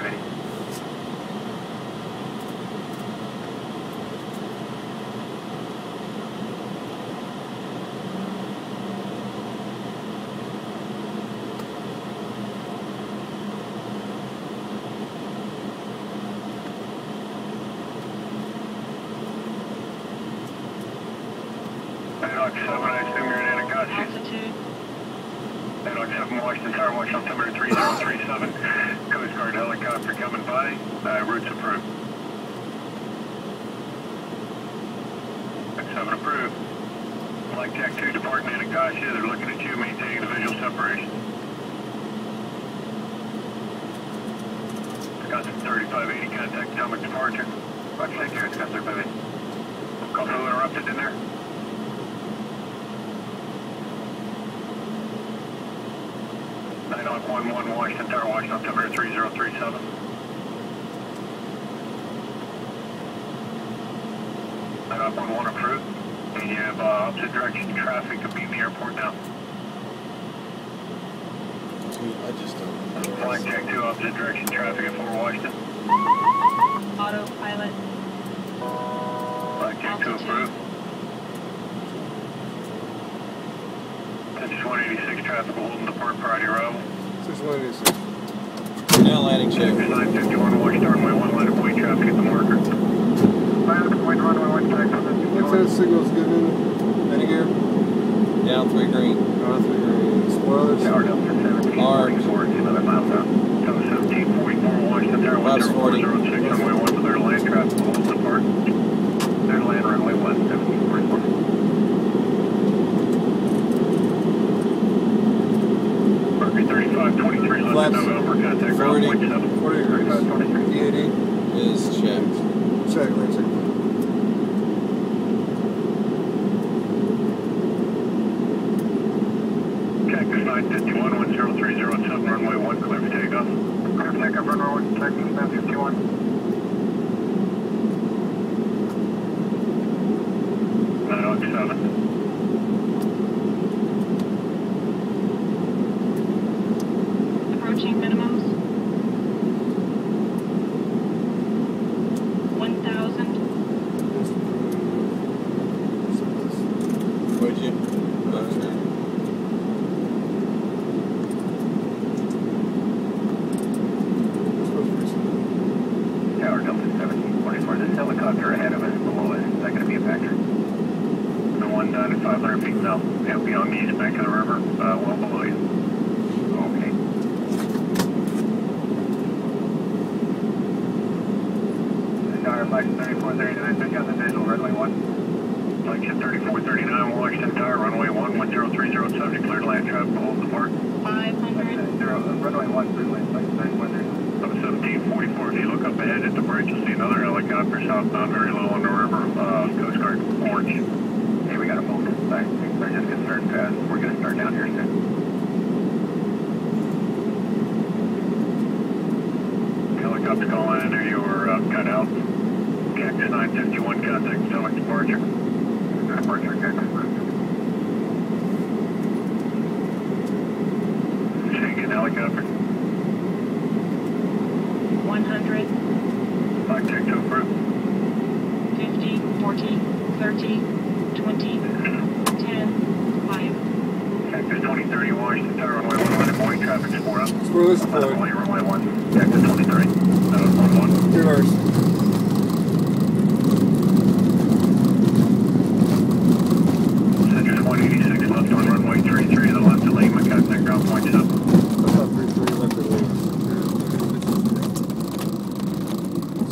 3580. Nighthawk 7, I assume you're in Anacostia. Altitude, Nighthawk 7, Washington Tower, watch altimeter 3037. Helicopter coming by. Uh, routes approved. Nighthawk 7 approved. Blackjack 2 departing Anacostia. They're looking at you maintaining the visual separation. Got some 3580 contact Potomac departure. Care. It's got 3580. Call interrupted in there? Nighthawk 1-1, Washington Tower, Washington altimeter 3037. Nighthawk 1-1 approved. And you have uh, opposite direction traffic to be in the airport now. I just don't. Blackjack 2, opposite direction traffic at Fort Washington. autopilot, Blackjack 2 Altitude. approved. That's 186 traffic will hold in the port priority arrival. Six one eighty six. Now landing check. 951 Washington, runway 1, line of point traffic at the marker. Line of point runway 1, taxi. What's that signals given? Any gear? Down three green. North three green. Spoilers. Tower Delta 17, Armed. 44, it's another mile down. Delta 17, 44, Washington Tower, That's 40. 10406, runway 1, clear to land traffic, will hold the port. Contact ground 40. point 7. 40 degrees. 35, 23. EAD. Is checked. Check, land check. Cactus 951, 10307, runway 1, clear for takeoff. Clear for takeoff, runway 1, Cactus 951. Nighthawk Would you? Not sure. Tower Delta 1744, this helicopter ahead of us, below us, is that going to be a factor? The one done at 500 feet south, yeah, beyond the east bank of the river, uh, well below you. Okay. Tower Flight 3439, pick up the visual, runway 1. Flight 3439, Washington Tower, runway 1, 10307, declared land traffic, hold the park. five hundred, Zero, runway 1, clear land, flight 3439. 1744, if you look up ahead at the bridge, you'll see another helicopter very low on the river, Coast Guard. Hey, we gotta they're just fast, we're gonna start down here soon. Helicopter in cut out. Cactus 951, contact Potomac departure. Departure, Cactus 951. Say helicopter. One hundred, Blackjack to approve. fifty, forty, thirty, twenty, ten, five, Cactus 2030 Washington Tower, runway 1, line of point traffic, sport up. Spoilers deployed. Runway, runway 1, Cactus 2030, uh, 1 1. Reverse. Citrus 186 left on runway 33 to the left of Lima, contact ground point 7. That's not three three left of lead.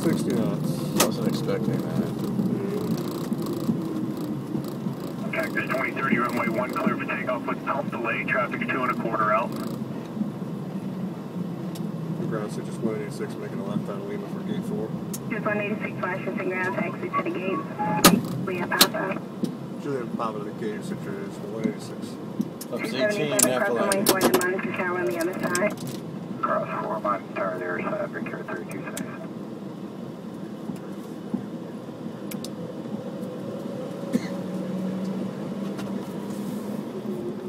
Sixty knots. Wasn't expecting that. Cactus 2030 runway 1, clear for takeoff with without delay, traffic's 2 and a quarter out. Ground Citrus one eighty six making a left on Lima for gate four. Just 186 Washington ground taxi to the gate. We have Papa. Juliet Papa to the gate, Citrus one eighty six. Up 277 18 after across the lane landing. for monitor tower on the other side. Cross 4, monitor tower there, side, Victor 32 seconds.